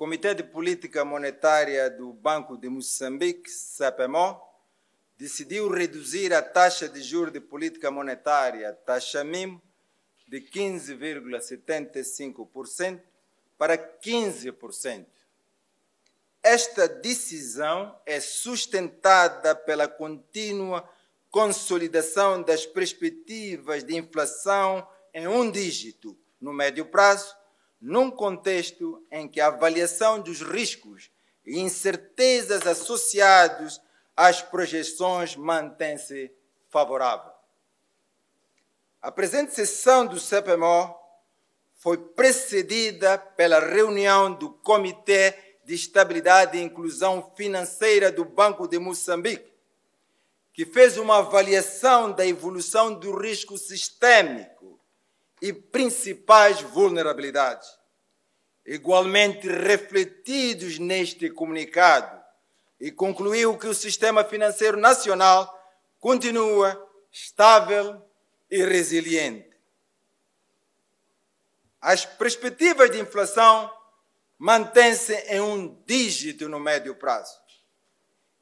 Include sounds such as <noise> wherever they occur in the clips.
Comitê de Política Monetária do Banco de Moçambique, CPMO, decidiu reduzir a taxa de juros de política monetária, taxa MIM, de 15,75% para 15%. Esta decisão é sustentada pela contínua consolidação das perspectivas de inflação em um dígito no médio prazo, num contexto em que a avaliação dos riscos e incertezas associados às projeções mantém-se favorável. A presente sessão do CPMO foi precedida pela reunião do Comitê de Estabilidade e Inclusão Financeira do Banco de Moçambique, que fez uma avaliação da evolução do risco sistêmico e principais vulnerabilidades, igualmente refletidos neste comunicado, e concluiu que o sistema financeiro nacional continua estável e resiliente. As perspectivas de inflação mantêm-se em um dígito no médio prazo.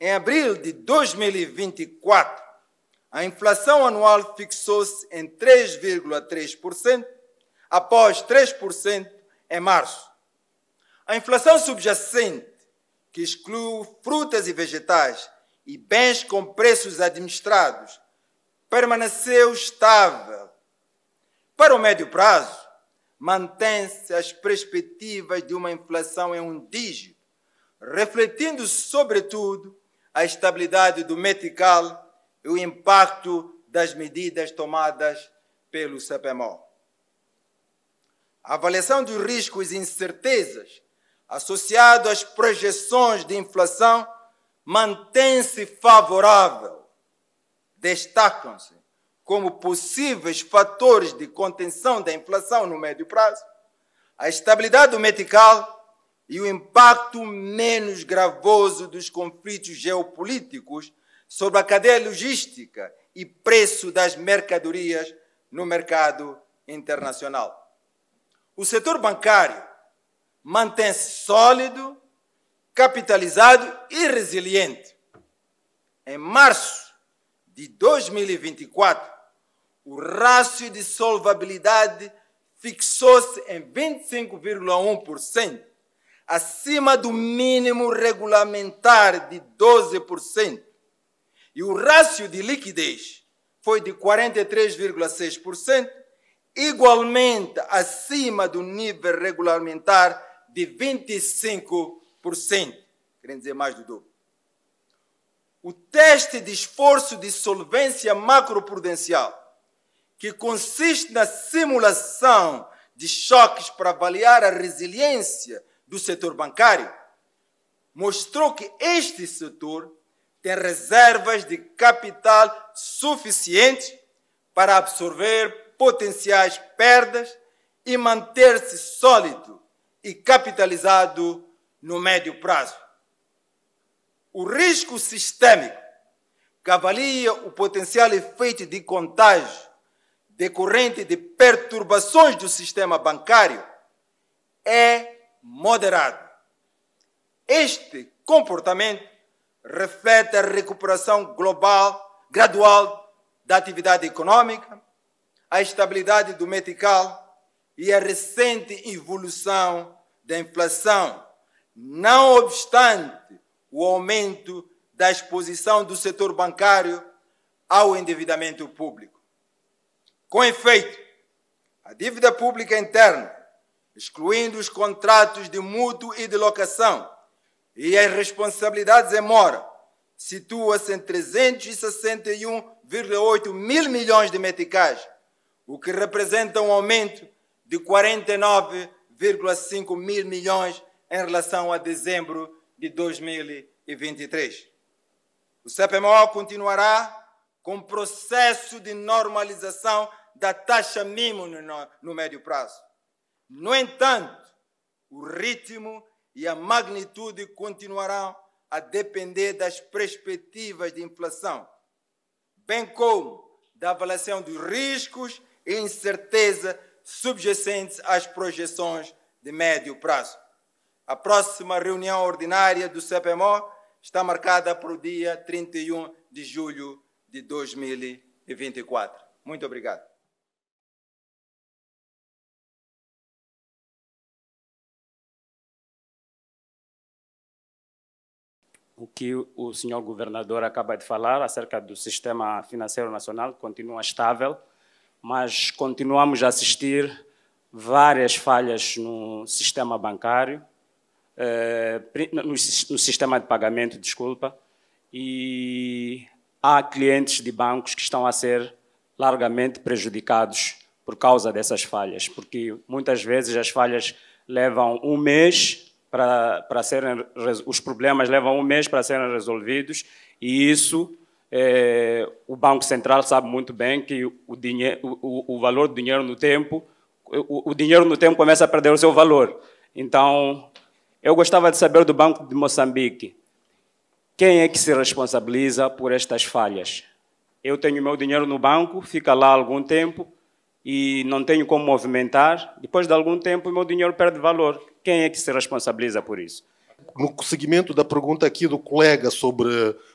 Em abril de 2024, a inflação anual fixou-se em 3,3%, após 3% em março. A inflação subjacente, que exclui frutas e vegetais e bens com preços administrados, permaneceu estável. Para o médio prazo, mantém-se as perspectivas de uma inflação em um dígito, refletindo, sobretudo, a estabilidade do metical o impacto das medidas tomadas pelo CPMO. A avaliação dos riscos e incertezas associados às projeções de inflação mantém-se favorável. Destacam-se como possíveis fatores de contenção da inflação no médio prazo a estabilidade do metical e o impacto menos gravoso dos conflitos geopolíticos sobre a cadeia logística e preço das mercadorias no mercado internacional. O setor bancário mantém-se sólido, capitalizado e resiliente. Em março de 2024, o rácio de solvabilidade fixou-se em 25,1%, acima do mínimo regulamentar de 12%. E o rácio de liquidez foi de 43,6%, igualmente acima do nível regulamentar de 25%. Querem dizer mais do dobro. O teste de esforço de solvência macroprudencial, que consiste na simulação de choques para avaliar a resiliência do setor bancário, mostrou que este setor tem reservas de capital suficientes para absorver potenciais perdas e manter-se sólido e capitalizado no médio prazo. O risco sistêmico, que avalia o potencial efeito de contágio decorrente de perturbações do sistema bancário, é moderado. Este comportamento reflete a recuperação global, gradual da atividade econômica, a estabilidade do metical e a recente evolução da inflação, não obstante o aumento da exposição do setor bancário ao endividamento público. Com efeito, a dívida pública interna, excluindo os contratos de mútuo e de locação, e as responsabilidades em mora situa-se em 361,8 mil milhões de meticais, o que representa um aumento de 49,5 mil milhões em relação a dezembro de 2023. O CPMO continuará com o processo de normalização da taxa mínima no, no médio prazo. No entanto, o ritmo e a magnitude continuarão a depender das perspectivas de inflação, bem como da avaliação dos riscos e incerteza subjacentes às projeções de médio prazo. A próxima reunião ordinária do CPMO está marcada para o dia 31 de julho de 2024. Muito obrigado. O que o senhor governador acaba de falar acerca do sistema financeiro nacional continua estável, mas continuamos a assistir várias falhas no sistema bancário, eh, no sistema de pagamento, desculpa, e há clientes de bancos que estão a ser largamente prejudicados por causa dessas falhas, porque muitas vezes as falhas levam um mês para, para serem os problemas levam um mês para serem resolvidos e isso é, o Banco Central sabe muito bem que o, dinheiro, o, o valor do dinheiro no tempo o, o, dinheiro no tempo começa a perder o seu valor. Então, eu gostava de saber do Banco de Moçambique quem é que se responsabiliza por estas falhas. Eu tenho meu dinheiro no banco, fica lá algum tempo e não tenho como movimentar. Depois de algum tempo, o meu dinheiro perde valor. Quem é que se responsabiliza por isso? No seguimento da pergunta aqui do colega sobre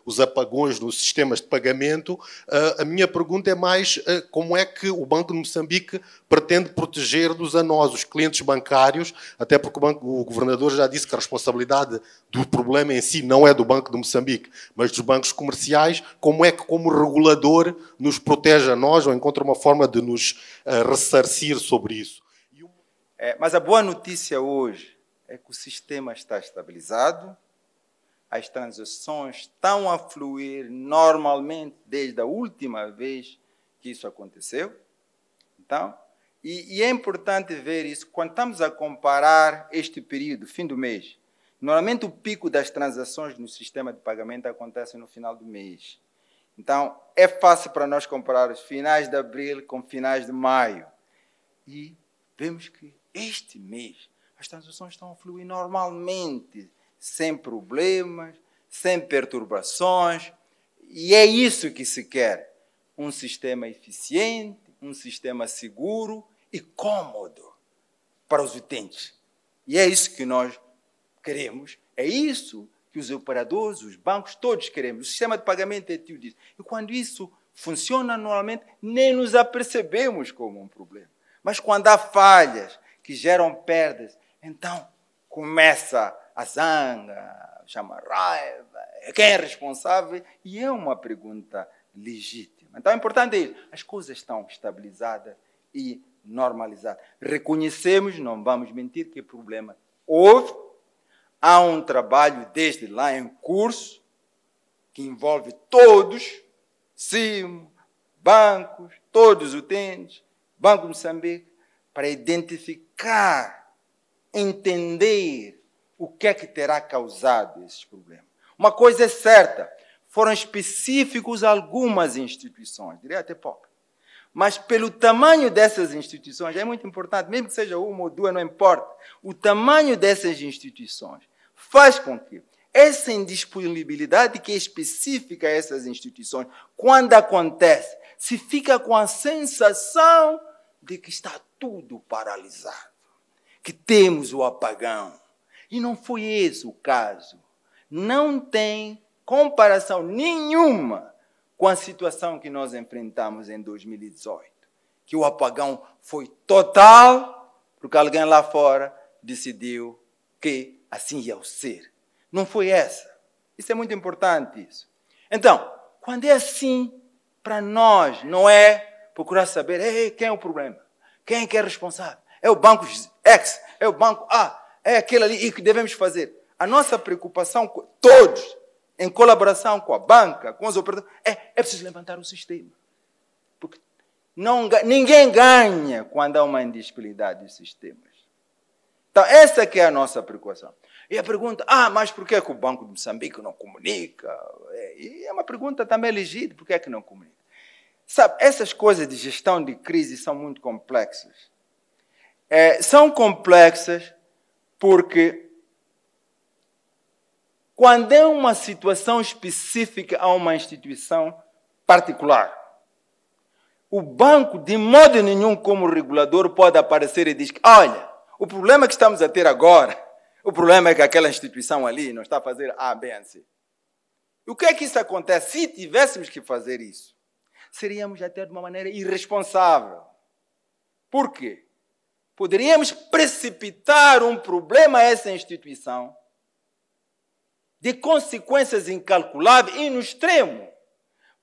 os apagões nos sistemas de pagamento, eh, a minha pergunta é mais eh, como é que o Banco de Moçambique pretende proteger-nos a nós, os clientes bancários, até porque o, banco, o governador já disse que a responsabilidade do problema em si não é do Banco de Moçambique, mas dos bancos comerciais, como é que como regulador nos protege a nós ou encontra uma forma de nos eh, ressarcir sobre isso? É, mas a boa notícia hoje é que o sistema está estabilizado, as transações estão a fluir normalmente desde a última vez que isso aconteceu. Então, e, e, é importante ver isso quando estamos a comparar este período, fim do mês. Normalmente o pico das transações no sistema de pagamento acontece no final do mês. Então, é fácil para nós comparar os finais de abril com finais de maio. E vemos que este mês, as transações estão a fluir normalmente, sem problemas, sem perturbações. E é isso que se quer: um sistema eficiente, um sistema seguro e cômodo para os utentes. E é isso que nós queremos, é isso que os operadores, os bancos, todos queremos. O sistema de pagamento é tudo isso. E quando isso funciona normalmente, nem nos apercebemos como um problema. Mas quando há falhas, que geram perdas. Então, começa a zanga, chama raiva, quem é responsável? E é uma pergunta legítima. Então, é importante isso. As coisas estão estabilizadas e normalizadas. Reconhecemos, não vamos mentir, que problema houve. Há um trabalho desde lá em curso, que envolve todos, CIMO, bancos, todos os utentes, Banco Moçambique, para identificar, entender o que é que terá causado esses problemas. Uma coisa é certa, foram específicos algumas instituições, diria até pouco. Mas pelo tamanho dessas instituições, é muito importante, mesmo que seja uma ou duas, não importa, o tamanho dessas instituições faz com que essa indisponibilidade que é específica a essas instituições, quando acontece, se fica com a sensação de que está tudo paralisado, que temos o apagão. E não foi esse o caso. Não tem comparação nenhuma com a situação que nós enfrentamos em 2018, que o apagão foi total, porque alguém lá fora decidiu que assim ia ser. Não foi essa. Isso é muito importante isso. Então, quando é assim, para nós não é procurar saber quem é o problema. Quem é que é responsável? É o banco X, é o banco A, é aquele ali, e o que devemos fazer? A nossa preocupação, todos, em colaboração com a banca, com os operadores, é, é preciso levantar o sistema. Porque não, ninguém ganha quando há uma indisponibilidade dos sistemas. Então, essa que é a nossa preocupação. E a pergunta, ah, mas por que, é que o Banco de Moçambique não comunica? É, e é uma pergunta também legítima, por que é que não comunica? Sabe, essas coisas de gestão de crise são muito complexas. É, são complexas porque quando é uma situação específica a uma instituição particular, o banco, de modo nenhum, como regulador, pode aparecer e dizer: olha, o problema que estamos a ter agora, O problema é que aquela instituição ali não está a fazer A, B, C. E o que é que isso acontece? Se tivéssemos que fazer isso, seríamos até de uma maneira irresponsável. Por quê? Poderíamos precipitar um problema a essa instituição de consequências incalculáveis e, no extremo,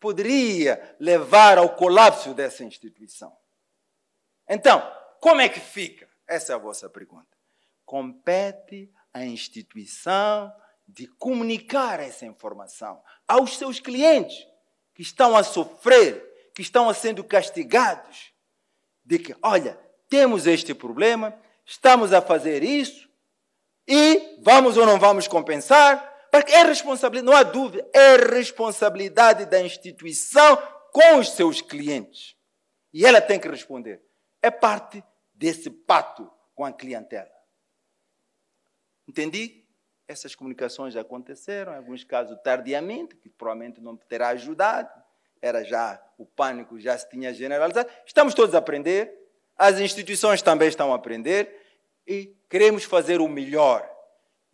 poderia levar ao colapso dessa instituição. Então, como é que fica? Essa é a vossa pergunta. Compete à instituição de comunicar essa informação aos seus clientes que estão a sofrer, que estão a sendo castigados, de que, olha, temos este problema, estamos a fazer isso e vamos ou não vamos compensar? Porque é responsabilidade, não há dúvida, é responsabilidade da instituição com os seus clientes. E ela tem que responder. É parte desse pacto com a clientela. Entendi? Essas comunicações já aconteceram, em alguns casos tardiamente, que provavelmente não terá ajudado. Era já, o pânico já se tinha generalizado. Estamos todos a aprender, as instituições também estão a aprender e queremos fazer o melhor.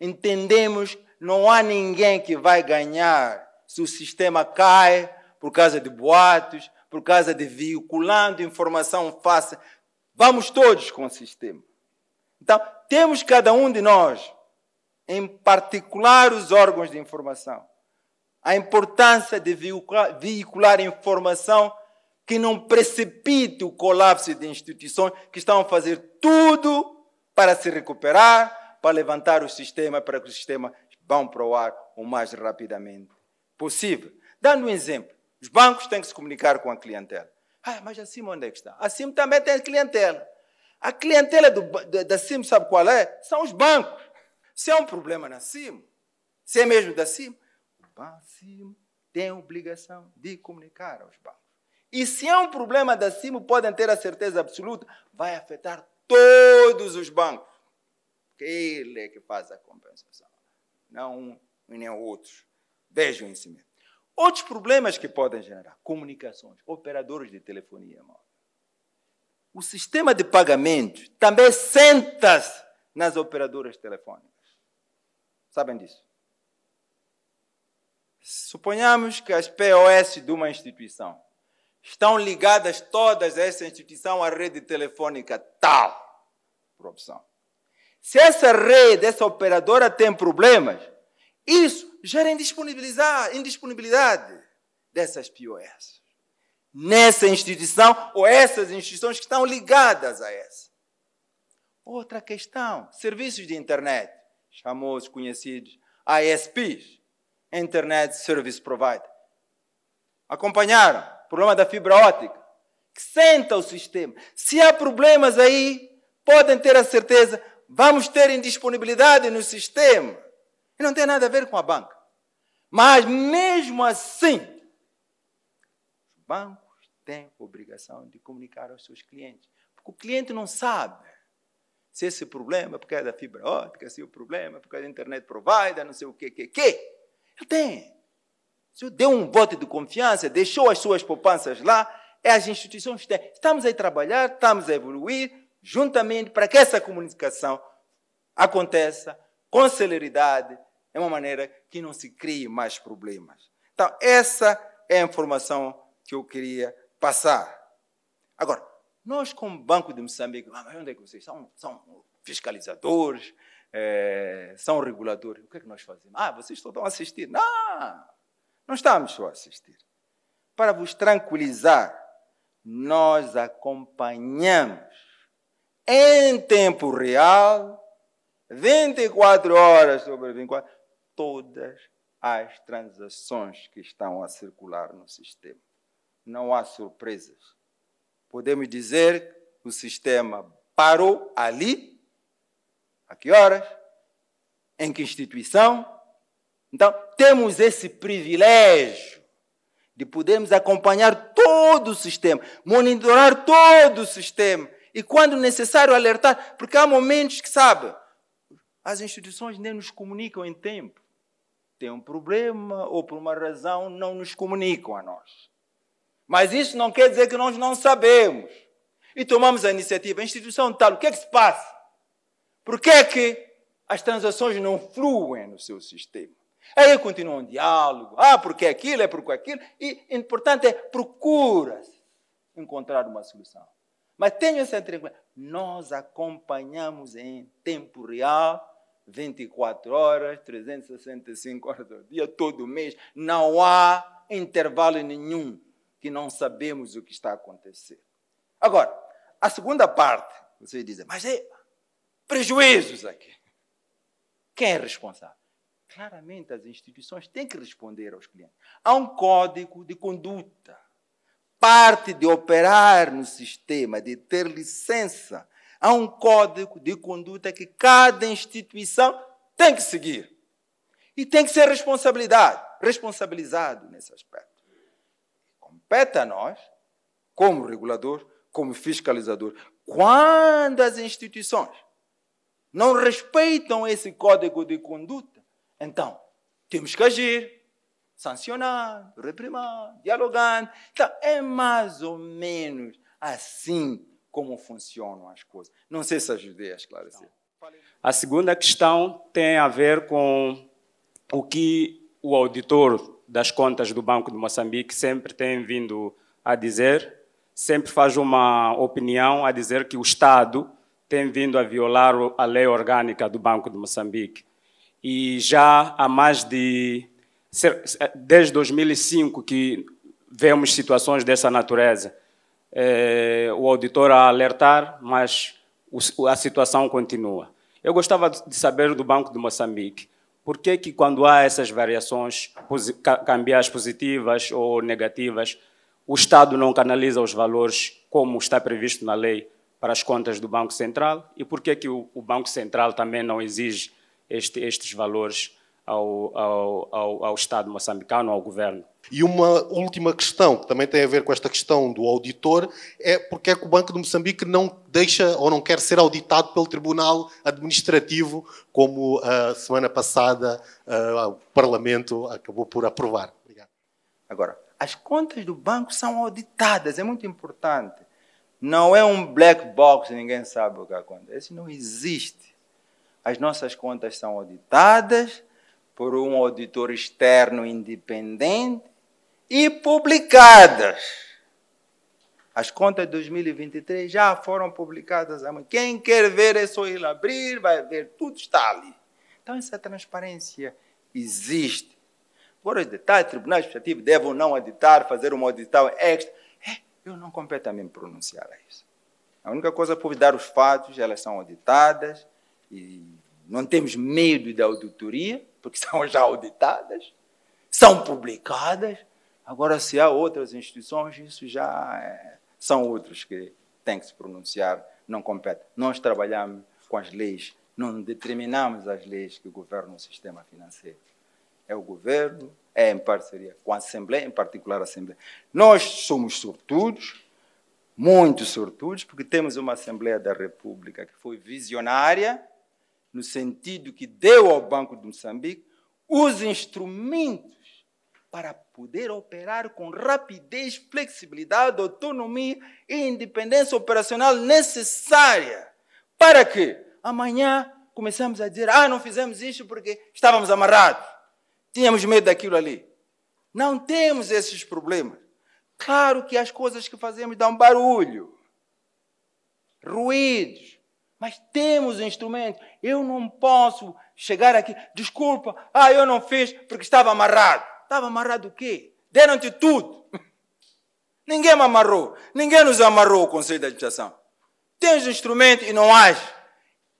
Entendemos não há ninguém que vai ganhar se o sistema cai por causa de boatos, por causa de veiculando informação fácil. Vamos todos com o sistema. Então, temos cada um de nós, em particular os órgãos de informação, a importância de veicular, veicular informação que não precipite o colapso de instituições que estão a fazer tudo para se recuperar, para levantar o sistema, para que o sistema vá para o ar o mais rapidamente possível. Dando um exemplo, os bancos têm que se comunicar com a clientela. Ah, mas a CIM onde é que está? A CIM também tem clientela. A clientela do, da, CIM, sabe qual é? São os bancos. Se há um problema na CIM, se é mesmo da CIM, o banco CIM tem a obrigação de comunicar aos bancos. E se é um problema da CIM, podem ter a certeza absoluta, vai afetar todos os bancos. Ele é que faz a compensação, não um e nem outros. Vejam em cima. Outros problemas que podem gerar: comunicações, operadores de telefonia móvel. O sistema de pagamento também senta-se nas operadoras telefônicas. Sabem disso? Suponhamos que as POS de uma instituição estão ligadas todas a essa instituição, a rede telefônica tal, por opção. Se essa rede, essa operadora tem problemas, isso gera indisponibilidade dessas POS. Nessa instituição ou essas instituições que estão ligadas a essa. Outra questão, serviços de internet, chamou-os conhecidos ISPs, Internet Service Provider. Acompanharam problema da fibra óptica, que senta o sistema. Se há problemas aí, podem ter a certeza, vamos ter indisponibilidade no sistema. E não tem nada a ver com a banca. Mas mesmo assim, os bancos têm obrigação de comunicar aos seus clientes. Porque o cliente não sabe se esse problema é porque é da fibra óptica, se o problema é porque é da internet provider, não sei o que, que, que. Ele tem. Se deu um voto de confiança, deixou as suas poupanças lá, é as instituições que têm. Estamos a trabalhar, estamos a evoluir juntamente para que essa comunicação aconteça com celeridade é uma maneira que não se crie mais problemas. Então, essa é a informação que eu queria passar. Agora, nós, como Banco de Moçambique, ah, mas onde é que vocês são? São fiscalizadores, é, são reguladores. O que é que nós fazemos? Ah, vocês só estão a assistir. Não, não estamos só a assistir. Para vos tranquilizar, nós acompanhamos em tempo real, 24 horas sobre 24, todas as transações que estão a circular no sistema. Não há surpresas. Podemos dizer que o sistema parou ali, a que horas, em que instituição. Então, temos esse privilégio de podermos acompanhar todo o sistema, monitorar todo o sistema e, quando necessário, alertar, porque há momentos que, sabe, as instituições nem nos comunicam em tempo têm um problema ou por uma razão não nos comunicam a nós. Mas isso não quer dizer que nós não sabemos. E tomamos a iniciativa. A instituição tal, o que é que se passa? Por que é que as transações não fluem no seu sistema. Aí continua um diálogo. Ah, porque aquilo, é porque aquilo. E o importante é procura encontrar uma solução. Mas tenha essa tranquilidade. Nós acompanhamos em tempo real, 24 horas, 365 horas do dia, todo mês. Não há intervalo nenhum que não sabemos o que está a acontecer. Agora, a segunda parte, você diz, mas é prejuízos aqui. Quem é responsável? Claramente as instituições têm que responder aos clientes. Há um código de conduta. Parte de operar no sistema, de ter licença, há um código de conduta que cada instituição tem que seguir. E tem que ser responsabilidade, responsabilizado nesse aspecto. Compete a nós, como regulador, como fiscalizador, quando as instituições não respeitam esse código de conduta, então temos que agir, sancionar, reprimar, dialogar. Então, é mais ou menos assim como funcionam as coisas. Não sei se ajudei a esclarecer. A segunda questão tem a ver com o que o auditor das contas do Banco de Moçambique sempre tem vindo a dizer, sempre faz uma opinião a dizer que o Estado tem vindo a violar a lei orgânica do Banco de Moçambique. E já há mais de. desde 2005 que vemos situações dessa natureza. É, o auditor a alertar, mas a situação continua. Eu gostava de saber do Banco de Moçambique por que, que quando há essas variações cambiais positivas ou negativas, o Estado não canaliza os valores como está previsto na lei para as contas do Banco Central e por que, que o, o Banco Central também não exige este, estes valores ao, ao, ao, ao Estado moçambicano, ao governo? E uma última questão, que também tem a ver com esta questão do auditor, é porque é que o Banco de Moçambique não deixa ou não quer ser auditado pelo Tribunal Administrativo, como a semana passada uh, o Parlamento acabou por aprovar. Obrigado. Agora, as contas do banco são auditadas, é muito importante. Não é um black box, ninguém sabe o que acontece. Não existe. As nossas contas são auditadas por um auditor externo independente e publicadas. As contas de 2023 já foram publicadas. Quem quer ver é só ir abrir, vai ver, tudo está ali. Então, essa transparência existe. Agora, os detalhes, tribunais administrativos devem ou não auditar, fazer uma audição extra. É, eu não compete a mim pronunciar a isso. A única coisa é dar os fatos, elas são auditadas e não temos medo da auditoria, porque <laughs> são já auditadas, são publicadas. Agora, se há outras instituições, isso já é, são outros que têm que se pronunciar, não compete. Nós trabalhamos com as leis, não determinamos as leis que governam o sistema financeiro. É o governo, é em parceria com a Assembleia, em particular a Assembleia. Nós somos sortudos, muito sortudos, porque temos uma Assembleia da República que foi visionária, no sentido que deu ao Banco de Moçambique os instrumentos para poder operar com rapidez, flexibilidade, autonomia e independência operacional necessária para que amanhã começamos a dizer: ah, não fizemos isso porque estávamos amarrados, tínhamos medo daquilo ali. Não temos esses problemas. Claro que as coisas que fazemos dão barulho, ruídos, mas temos instrumento. Eu não posso chegar aqui, desculpa, ah, eu não fiz porque estava amarrado. Estava amarrado o quê? Deram-te tudo. <laughs> Ninguém me amarrou. Ninguém nos amarrou o Conselho de Administração. Tens instrumento e não age.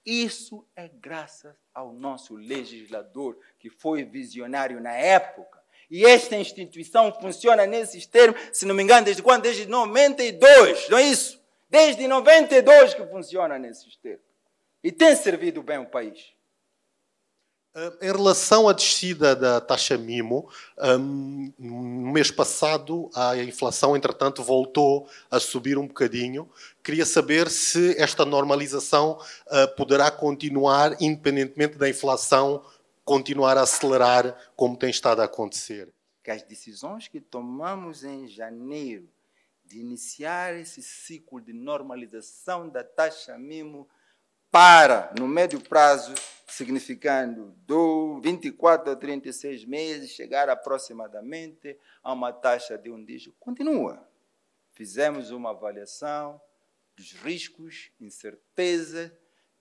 Isso é graças ao nosso legislador, que foi visionário na época. E esta instituição funciona nesses termos, se não me engano, desde quando? Desde 92, não é isso? Desde 92 que funciona nesses termos. E tem servido bem o país. Ah, em relação à descida da taxa MIMO, um, no mês passado a inflação, entretanto, voltou a subir um bocadinho. Queria saber se esta normalização uh, poderá continuar, independentemente da inflação continuar a acelerar, como tem estado a acontecer. Que as decisões que tomamos em janeiro de iniciar esse ciclo de normalização da taxa MIMO para, no médio prazo, significando do 24 a 36 meses, chegar aproximadamente a uma taxa de um dígito. Continua. Fizemos uma avaliação dos riscos, incertezas,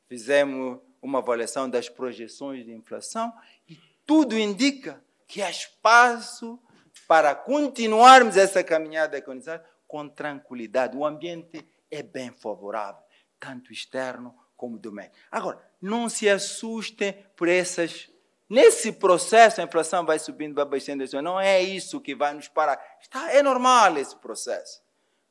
fizemos uma avaliação das projeções de inflação e tudo indica que há espaço para continuarmos essa caminhada econômica com tranquilidade. O ambiente é bem favorável, tanto externo como doméstica. Agora, não se assustem por essas. Nesse processo, a inflação vai subindo, vai baixando. Não é isso que vai nos parar. Está, é normal esse processo.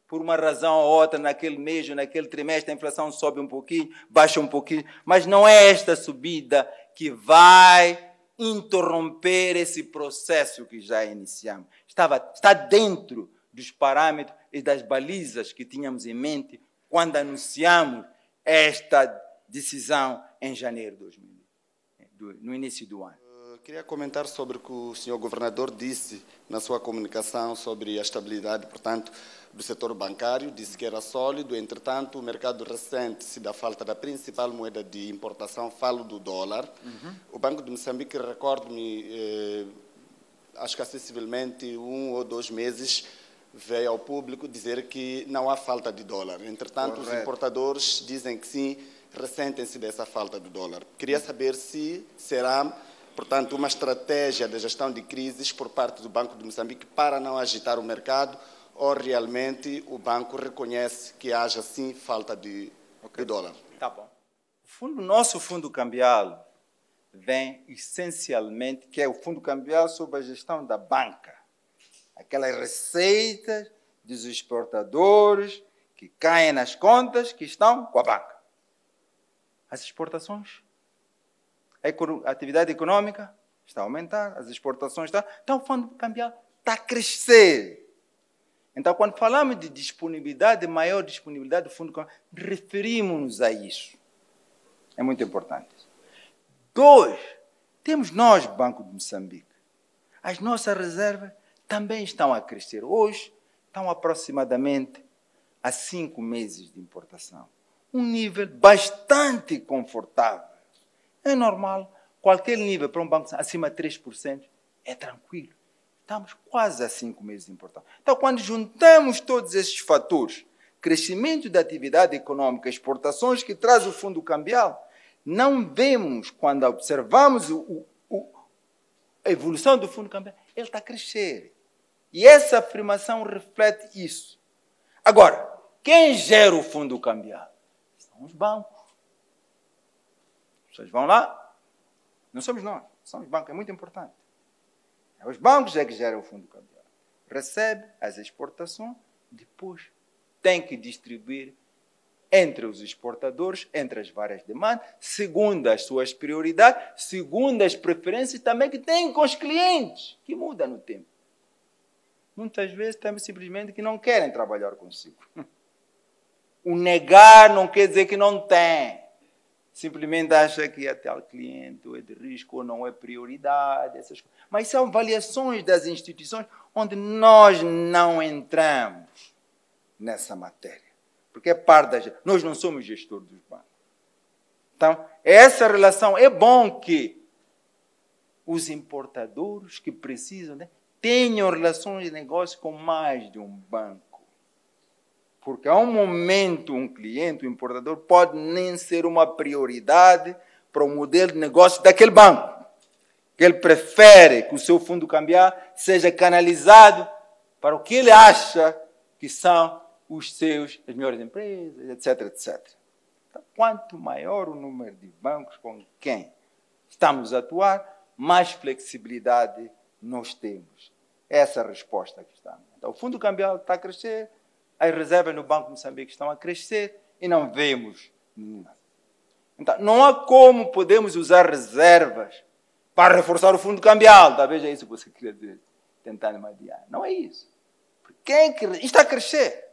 Por uma razão ou outra, naquele mês ou naquele trimestre, a inflação sobe um pouquinho, baixa um pouquinho. Mas não é esta subida que vai interromper esse processo que já iniciamos. Estava, está dentro dos parâmetros e das balizas que tínhamos em mente quando anunciamos esta decisão em janeiro de 2000, no início do ano. Eu queria comentar sobre o que o senhor governador disse na sua comunicação sobre a estabilidade, portanto, do setor bancário, disse que era sólido, entretanto, o mercado recente-se da falta da principal moeda de importação, falo do dólar. Uhum. O Banco de Moçambique, recordo-me, eh, acho que acessivelmente um ou dois meses, veio ao público dizer que não há falta de dólar. Entretanto, Correto. os importadores dizem que sim, ressentem-se dessa falta de dólar. Queria saber se será, portanto, uma estratégia de gestão de crises por parte do Banco de Moçambique para não agitar o mercado ou realmente o banco reconhece que haja sim falta de, okay. de dólar. Tá bom. O fundo, nosso fundo cambial vem essencialmente, que é o fundo cambial sob a gestão da banca aquelas receitas dos exportadores que caem nas contas que estão com a banca. As exportações, a atividade econômica está a aumentar, as exportações estão. Então, o fundo cambial está a crescer. Então, quando falamos de disponibilidade, maior disponibilidade do fundo cambial, referimos-nos a isso. É muito importante. Dois, temos nós, Banco de Moçambique, as nossas reservas também estão a crescer. Hoje estão aproximadamente a cinco meses de importação. Um nível bastante confortável. É normal. Qualquer nível para um banco acima de 3% é tranquilo. Estamos quase a cinco meses de importação. Então, quando juntamos todos esses fatores, crescimento da atividade econômica, exportações que traz o fundo cambial, não vemos, quando observamos o, o, a evolução do fundo cambial, ele está a crescer. E essa afirmação reflete isso. Agora, quem gera o fundo cambial? São os bancos. Vocês vão lá, não somos nós, são os bancos, é muito importante. É os bancos é que geram o fundo cambial. Recebe as exportações, depois tem que distribuir entre os exportadores, entre as várias demandas, segundo as suas prioridades, segundo as preferências também que têm com os clientes, que muda no tempo. Muitas vezes temos simplesmente que não querem trabalhar consigo. O negar não quer dizer que não tem. Simplesmente acha que até o cliente é de risco ou não é prioridade. Essas coisas. Mas são avaliações das instituições onde nós não entramos nessa matéria. Porque é parte da. Nós não somos gestores dos bancos. Então, essa relação é bom que os importadores que precisam né, tenham relações de negócio com mais de um banco. Porque a um momento um cliente, um importador, pode nem ser uma prioridade para o modelo de negócio daquele banco. Ele prefere que o seu fundo cambiar seja canalizado para o que ele acha que são os seus, as melhores empresas, etc, etc. Então, quanto maior o número de bancos com quem estamos a atuar, mais flexibilidade nós temos. Essa é a resposta que está. Então, o fundo cambial está a crescer, as reservas no Banco de Moçambique estão a crescer e não vemos nenhuma. Então, não há como podemos usar reservas para reforçar o fundo cambial. Talvez é isso que você queria dizer, tentando me adiar. Não é isso. Quem que, isto está a crescer.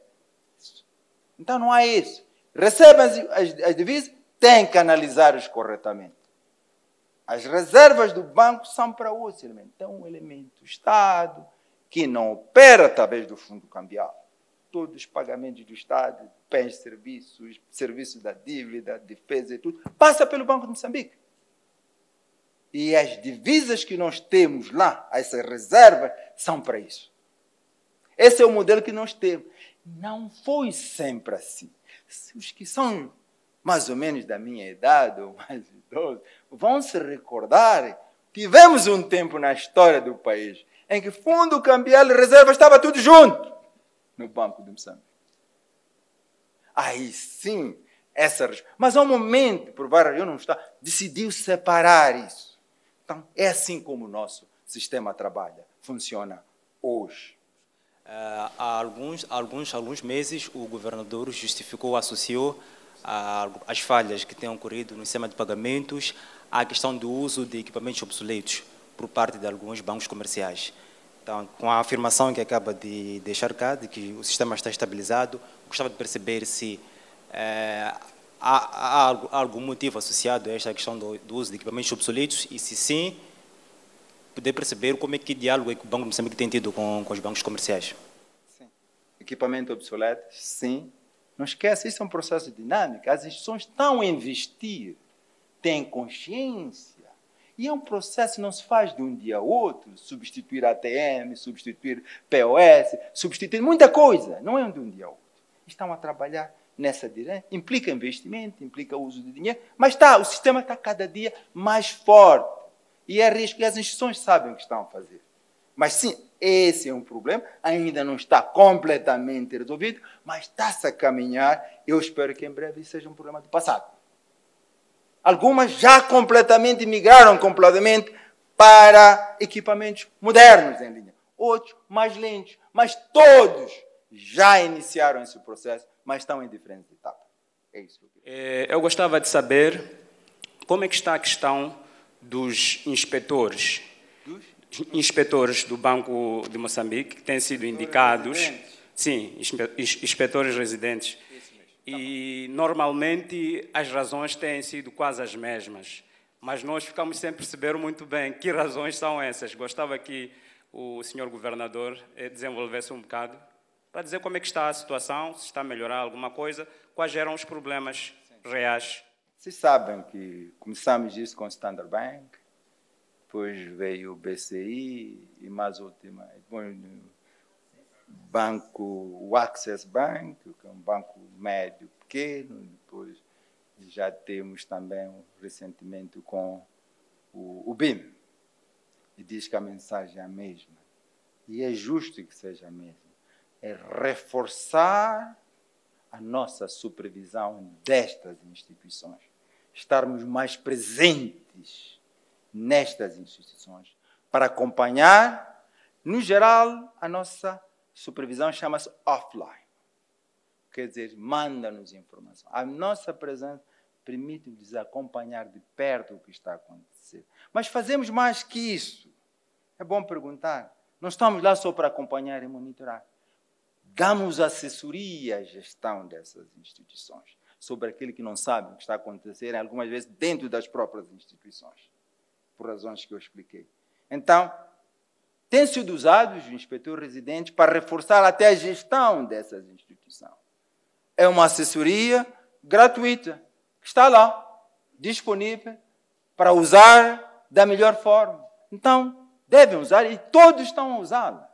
Então, não há isso. Recebem as, as, as divisas, têm que analisá-las corretamente. As reservas do banco são para outros elementos. Então, um elemento Estado que não opera através do fundo cambial. todos os pagamentos do Estado, bens, serviços, serviços da dívida, defesa e tudo, passa pelo Banco de Moçambique. E as divisas que nós temos lá, essas reservas, são para isso. Esse é o modelo que nós temos. Não foi sempre assim. Os que são mais ou menos da minha idade, ou mais idosos, vão se recordar. Tivemos um tempo na história do país em que fundo cambial e reserva estava tudo junto no Banco de Moçambique. Aí sim, essa. Mas ao momento, por várias razões, não está, decidiu separar isso. Então, é assim como o nosso sistema trabalha, funciona hoje. Uh, há alguns, alguns, alguns meses, o governador justificou, associou as falhas que têm ocorrido no sistema de pagamentos à questão do uso de equipamentos obsoletos por parte de alguns bancos comerciais. Então, com a afirmação que acaba de deixar cá, de que o sistema está estabilizado, gostava de perceber se uh, há, há, algum motivo associado a esta questão do, do, uso de equipamentos obsoletos e, se sim, poder perceber como é que diálogo é que o Banco de Moçambique tem tido com, com os bancos comerciais. Sim. Equipamento obsoleto, sim. Não esqueça, isso é um processo dinâmico. As instituições estão a investir, têm consciência. E é um processo que não se faz de um dia a outro. Substituir ATM, substituir POS, substituir muita coisa. Não é de um dia a outro. Estão a trabalhar nessa direção. Implica investimento, implica uso de dinheiro, mas está, o sistema está cada dia mais forte. E é risco, e as instituições sabem o que estão a fazer. Mas sim, esse é um problema, ainda não está completamente resolvido, mas está-se a caminhar. Eu espero que em breve isso seja um problema do passado. Algumas já completamente migraram completamente para equipamentos modernos em linha. Outros mais lentos, mas todos já iniciaram esse processo mas estão em diferentes etapas. É isso. É, eu gostava de saber como é que está a questão dos inspetores? Inspetores do Banco de Moçambique que têm sido indicados, residentes. sim, inspetores residentes. E normalmente as razões têm sido quase as mesmas, mas nós ficamos sem perceber muito bem que razões são essas. Gostava que o senhor governador eh, desenvolvesse um bocado para dizer como é que está a situação, se está a melhorar alguma coisa, quais eram os problemas reais. Vocês sabem que começamos isso com o Standard Bank, depois veio o BCI e mais última, depois banco, o Access Bank, que é um banco médio pequeno, depois já temos também recentemente com o, o BIM. E diz que a mensagem é a mesma. E é justo que seja a mesma é reforçar a nossa supervisão destas instituições, estarmos mais presentes nestas instituições para acompanhar. No geral, a nossa supervisão chama-se offline. Quer dizer, manda-nos informação. A nossa presença permite-nos acompanhar de perto o que está acontecendo. Mas fazemos mais que isso. É bom perguntar. Não estamos lá só para acompanhar e monitorar damos assessoria à gestão dessas instituições, sobre aquilo que não sabem o que está acontecendo, algumas vezes dentro das próprias instituições, por razões que eu expliquei. Então, tem sido usado os inspetores residentes para reforçar até a gestão dessas instituições. É uma assessoria gratuita, que está lá, disponível para usar da melhor forma. Então, devem usar e todos estão a usá-la.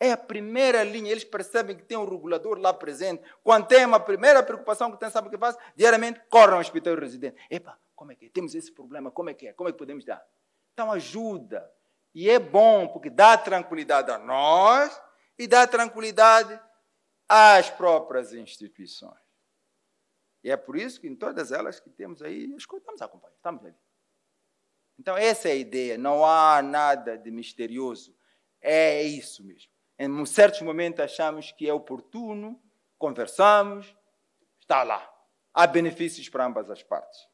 É a primeira linha. Eles percebem que tem um regulador lá presente. Quando tem uma primeira preocupação que tem, sabe o que faz? Diariamente correm ao hospital residente. Epa, como é que é? Temos esse problema, como é que é? Como é que podemos dar? Então ajuda. E é bom, porque dá tranquilidade a nós e dá tranquilidade às próprias instituições. E é por isso que em todas elas que temos aí, estamos acompanhando, estamos ali. Então, essa é a ideia. Não há nada de misterioso. É isso mesmo. Em certos momentos achamos que é oportuno, conversamos, está lá. Há benefícios para ambas as partes.